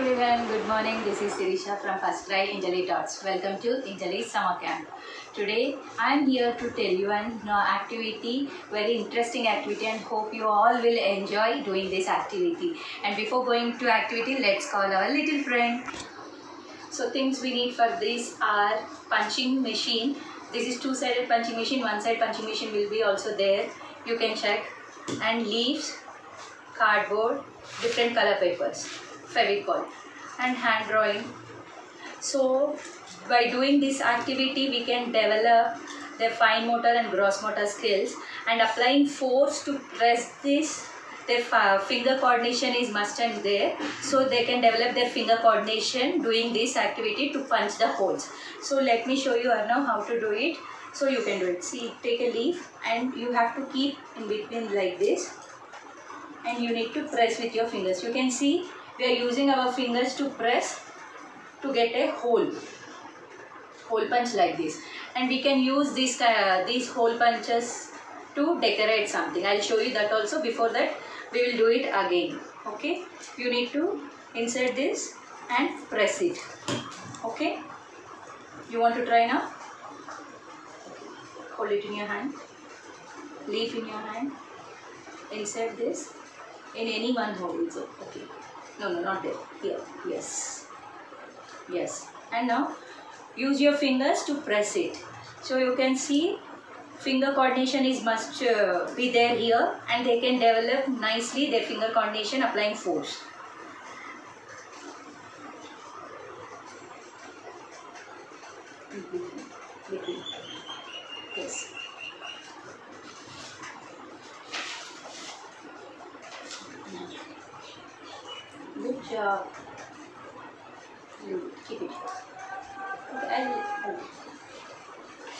everyone, good morning. This is Sirisha from FirstCry Intellitots. Welcome to Intelli Summer Camp. Today I am here to tell you an uh, activity, very interesting activity and hope you all will enjoy doing this activity. And before going to activity, let's call our little friend. So things we need for this are punching machine. This is two-sided punching machine. One side punching machine will be also there. You can check. And leaves, cardboard, different color papers, Fevicol and hand drawing. So by doing this activity we can develop their fine motor and gross motor skills. And applying force to press this their finger coordination is must and there. So they can develop their finger coordination doing this activity to punch the holes. So let me show you now how to do it. So you can do it. See take a leaf and you have to keep in between like this. And you need to press with your fingers. You can see we are using our fingers to press to get a hole hole punch like this. And we can use these uh, these hole punches to decorate something. I'll show you that also. Before that we will do it again. Okay? You need to insert this and press it. Okay? You want to try now? Hold it in your hand. Leaf in your hand. Insert this in any one hole it okay no no not there. Here. Yes. Yes. And now use your fingers to press it. So you can see finger coordination is must uh, be there here and they can develop nicely their finger coordination applying force. Yes good job you keep it Okay,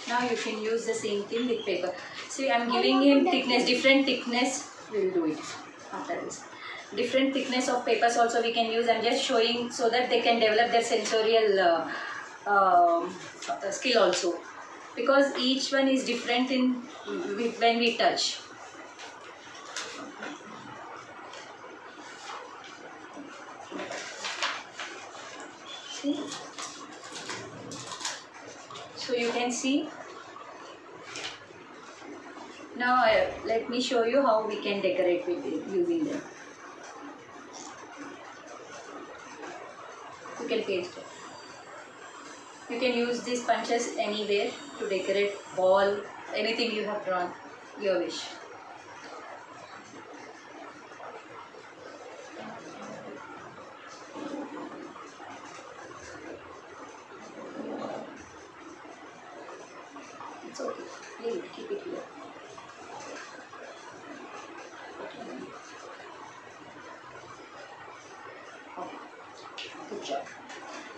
now you can use the same thing with paper. See, I'm giving him thickness, different thickness. We will do it after this. Different thickness of papers also we can use. I'm just showing so that they can develop their sensorial uh, um, skill also. Because each one is different in when we touch. See? So you can see. Now uh, let me show you how we can decorate with it using them. You can paste it. You can use these punches anywhere to decorate ball, anything you have drawn, your wish. Keep it here.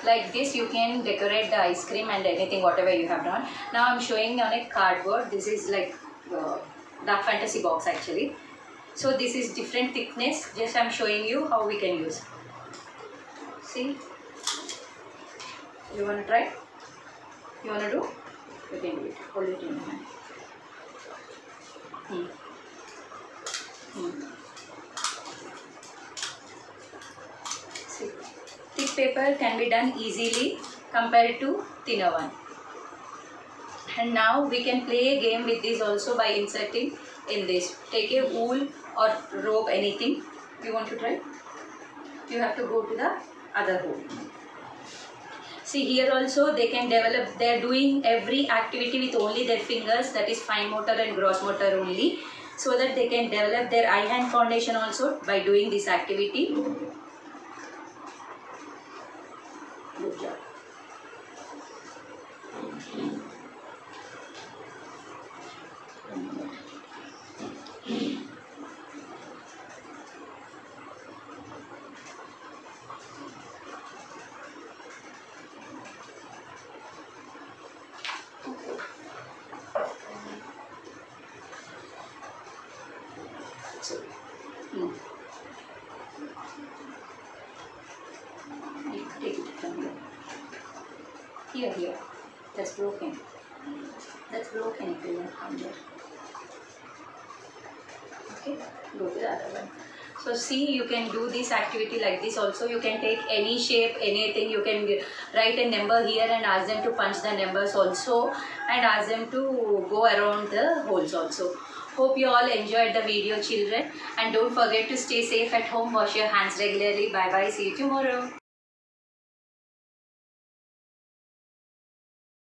Like this, you can decorate the ice cream and anything, whatever you have done. Now I'm showing on a cardboard. This is like uh, dark fantasy box actually. So this is different thickness. Just I'm showing you how we can use. See? You wanna try? You wanna do? You can do. Hold it in hand. Hmm. Hmm. Thick paper can be done easily compared to thinner one. And now we can play a game with this also by inserting in this. Take a wool or rope, anything. You want to try? You have to go to the other hole. See here also they can develop, they are doing every activity with only their fingers that is fine motor and gross motor only so that they can develop their eye hand coordination also by doing this activity. Good job. So, hmm. You take it from here. Here, here. That's broken. That's broken if you want from there. Okay, go to the other one. so see you can do this activity like this also you can take any shape anything you can write a number here and ask them to punch the numbers also and ask them to go around the holes also hope you all enjoyed the video children. And don't forget to stay safe at home. Wash your hands regularly. Bye bye see you tomorrow